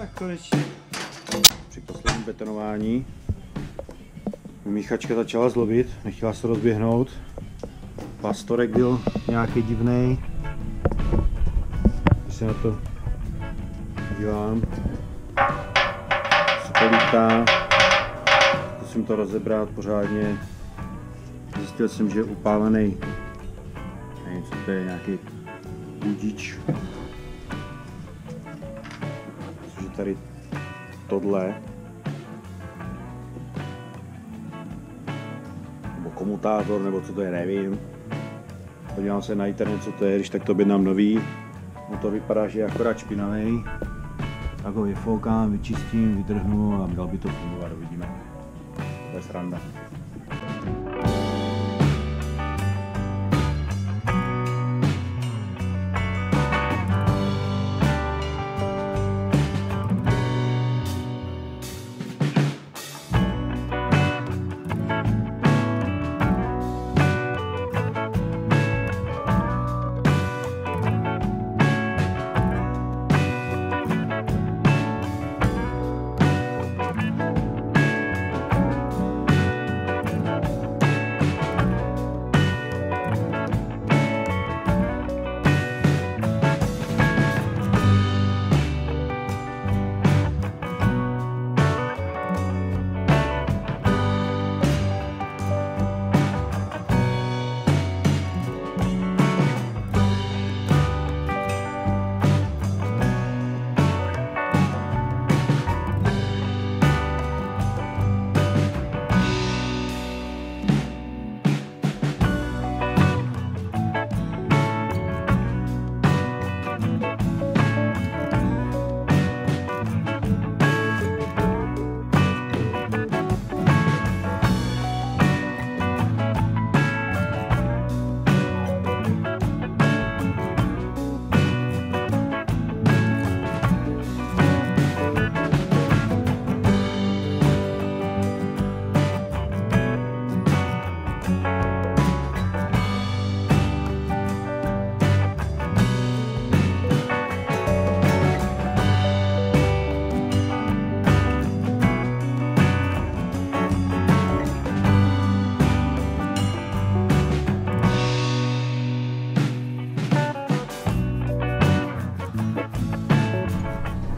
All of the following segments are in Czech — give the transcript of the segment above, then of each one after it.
Tak konečně. Při posledním betonování míchačka začala zlobit, nechtěla se rozběhnout. Pastorek byl nějaký divný. Když se na to dívám, se to lítá. Zkusím to rozebrat pořádně. Zjistil jsem, že je upálený. Nevím, co to je, nějaký budič. Tady tohle. Nebo komutátor, nebo co to je, nevím. Podívám se na internet, co to je, když tak to objednám nový. Motor vypadá, že je akorát špinavý. Tak ho vyfoukám, vyčistím, vydrhnu a měl by to fungovat, uvidíme. To je sranda.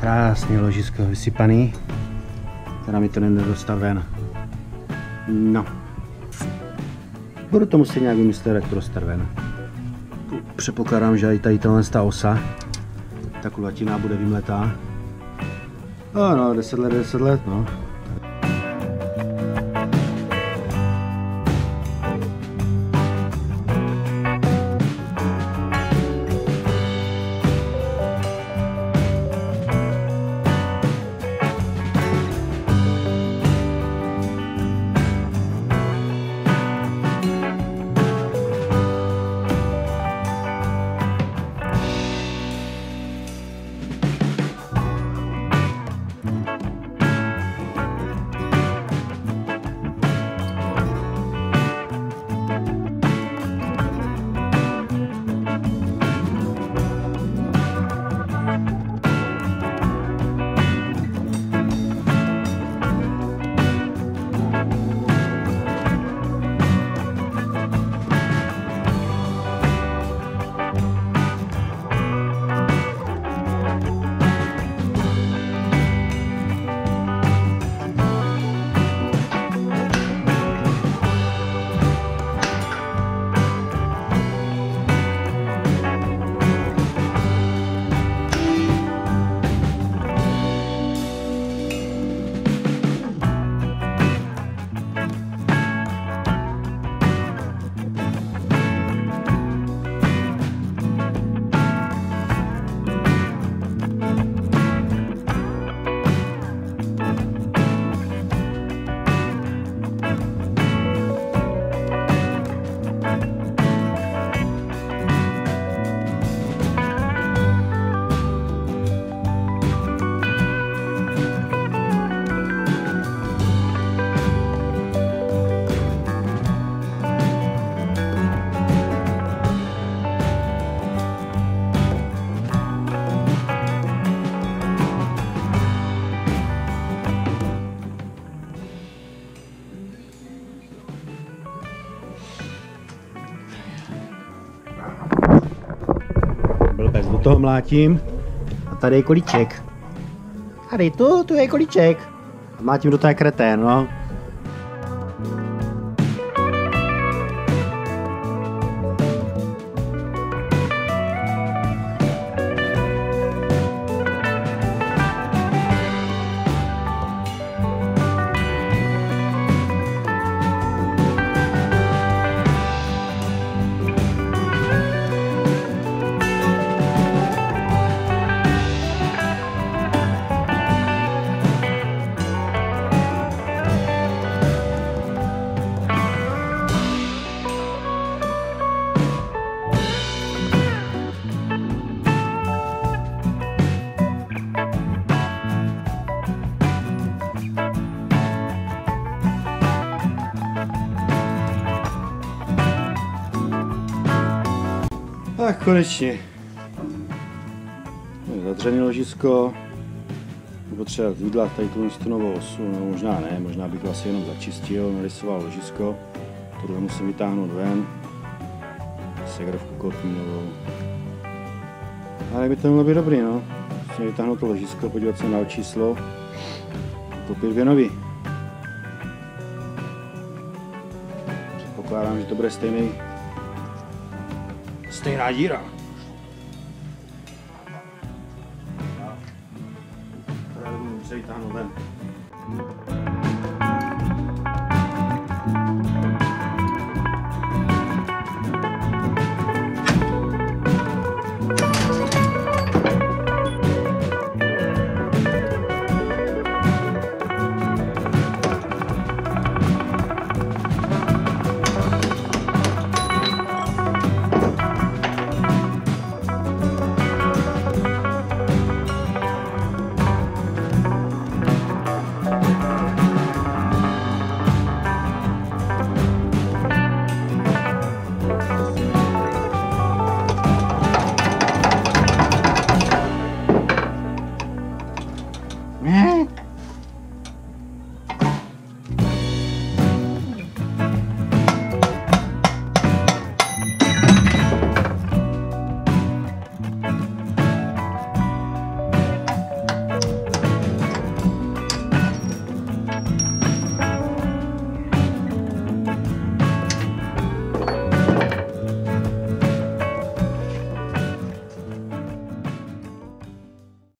Krásný ložisko vysypaný. Teda mi to nedostal ven. No. Budu to muset nějak vymyslet, jak to dostat ven. Předpokládám, že i tady tahle ta osa, ta kulatina bude vymletá. No, no, 10 let, 10 let, no. Do toho mlátím. A tady je kolíček. Tady, tu, tu je kolíček. A mlátím do té kretén, no. Konečně. Zadřený ložisko. Potřeba vydělat tady tu tu novou osu, no možná ne, možná bych asi jenom začistil, narysoval ložisko. Tohle musím vytáhnout ven. Segrovku kotmínovou. Ale by to mělo být dobrý, no. Musím vytáhnout to ložisko, podívat se na číslo. Kopit dvě nový. Předpokládám, že to bude stejný Stejná díra. Právě musím vytáhnout ven.